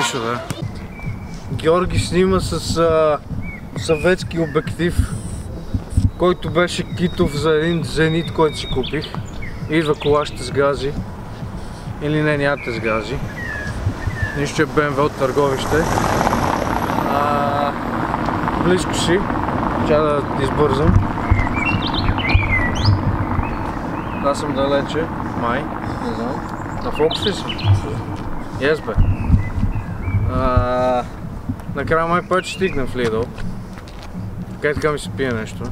Мишо, да. Георги снима с а, съветски обектив, който беше китов за един зенит, който си купих. Идва колашите с гази. Или не, нямате с гази. Нищо е БМВ от търговище. А, близко си. Ча да избързам. Аз съм далече. Май. Не знам. На фокус ли си? Yes, бе. А, накрая май път ще стигна в. Така и така ми се пие нещо.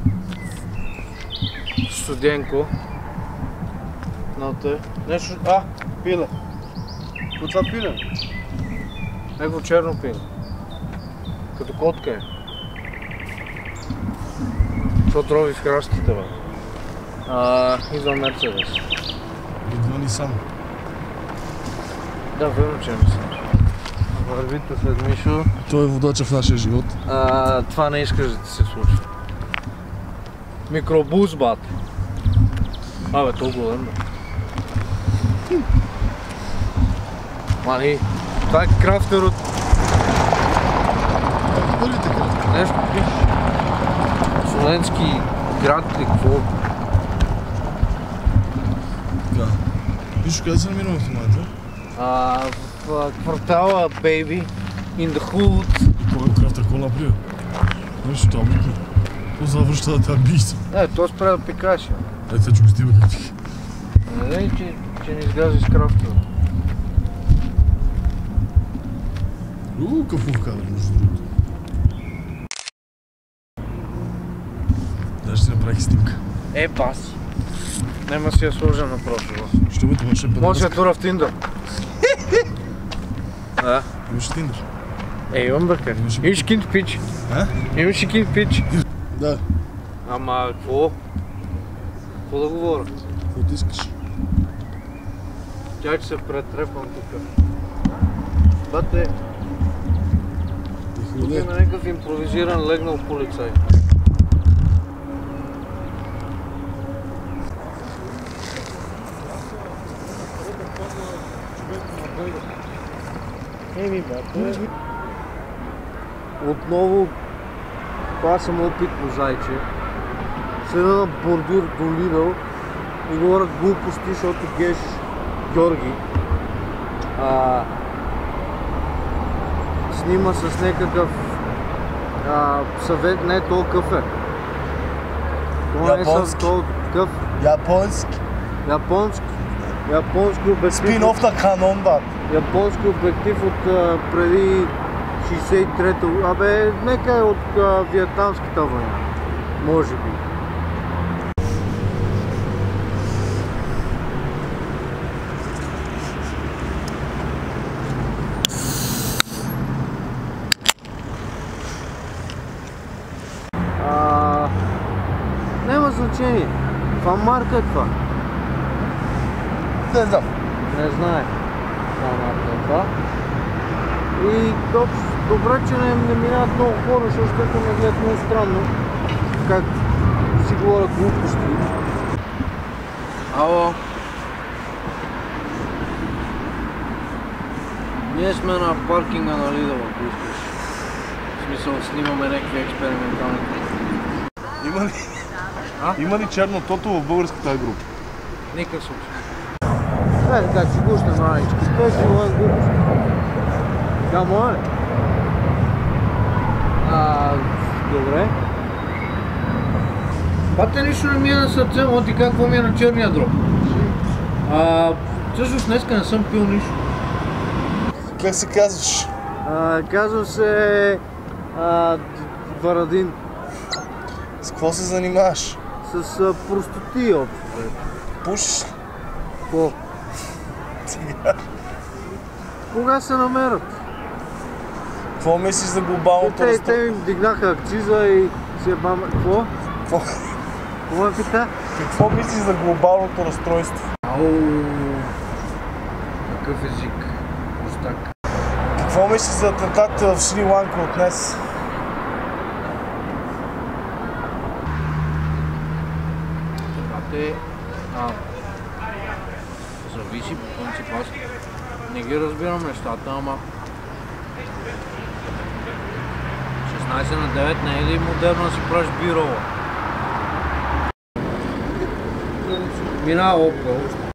Студенко. Но те. Нещо... А! Пиле. Какво това пиле? Него черно пиле. Като котка е. Защото рови в храстите, бе. А, идва Мерцедес. Идва ни сам. Да, верно, че не съм. Вървите след Мишо. Той е водача в нашия живот. А, това не искаш да ти се случи. Микробус, бат. Абе, толкова голем, бе. Мани, това е крафтер от Първите кръв. нещо. пи. Смоленски град ли, какво? Така. Виж къде се намираме в момента? А, в квартала, baby. In the hood. Кой е крафтер, кой направи? Виж, това бутно. То завръща да те бийства. Е, то спря да пикаше. Ето се, че го стига как ти. Не, че, че не изгази с крафтера. Уу, какъв кадър, между другото. Даже си направих снимка. Е, бас. Нема си я сложа на профила. Ще бъде ще бъде. Може да тура в Тиндър. Да. Имаш Тиндър. Е, имам бърка. Имаш- кинт пич. А? Имаш и кинт пич. Да. Ама, какво? Какво да говоря? Какво ти искаш? Тя че се претрепам тук. Бате, тук е на някакъв импровизиран легнал полицай. Еми, бате. Отново пасам опитно зайче. Седа на бордюр до Lidl и говоря глупости, защото геш Георги. А, снима с някакъв а, съвет, не то кафе. Това не е Японски. то къв, Японски. японски. Японски обектив. Спин-оф на Канон, бат. Японски обектив от а, преди 63-та. Абе, нека е от а, Виетнамската война. Може би. А, няма значение. Каква марка е това? Не знам. Не знае. Това. И добре, че не, не минават много хора, защото ме гледат много странно. Как си говоря глупости. Ало. Ние сме на паркинга на Lidl, ако искаш. В смисъл, снимаме някакви експериментални Има ли? А? Има ли черно тото в българската група? Никакъв случай. Е, така, че гуща малички. Той си говори глупости. Да, мое. А, добре. Пате нищо не ми е на сърце, но ти какво ми е на черния дроб. А, всъщност днеска не съм пил нищо. Как се казваш? А, казвам се а, Варадин С какво се занимаваш? с а, простоти общо. бе. Пушиш? Какво? Сега. Кога се намерят? Какво мислиш за глобалното Те, те разстройство? им вдигнаха акциза и се бам... Какво? Какво? Какво ме пита? Какво мислиш за глобалното разстройство? Ау! Какъв език? Простак. Какво мислиш за атентатите в Шри Ланка от днес? А те... А, зависи по принцип. Аз не ги разбирам нещата, ама 16 на 9 не е ли модерно да си правиш бирола? Мина Opel.